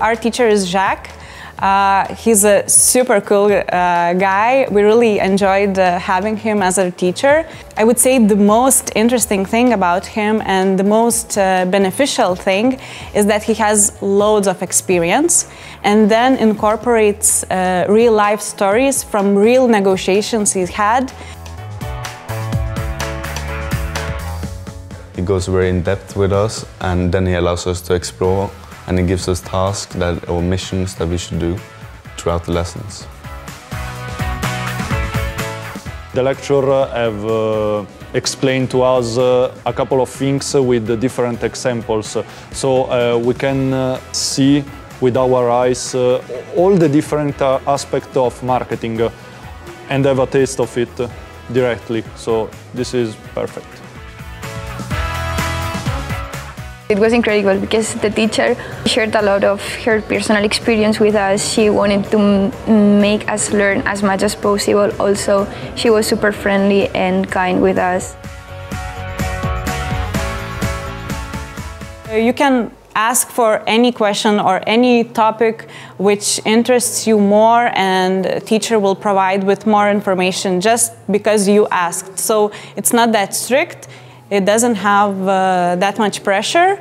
Our teacher is Jacques. Uh, he's a super cool uh, guy. We really enjoyed uh, having him as a teacher. I would say the most interesting thing about him and the most uh, beneficial thing is that he has loads of experience and then incorporates uh, real life stories from real negotiations he's had. He goes very in depth with us and then he allows us to explore and it gives us tasks that or missions that we should do throughout the lessons. The lecturer have uh, explained to us uh, a couple of things with different examples, so uh, we can uh, see with our eyes uh, all the different uh, aspects of marketing and have a taste of it directly. So this is perfect. It was incredible because the teacher shared a lot of her personal experience with us. She wanted to make us learn as much as possible. Also, she was super friendly and kind with us. Uh, you can ask for any question or any topic which interests you more and teacher will provide with more information just because you asked. So it's not that strict. It doesn't have uh, that much pressure.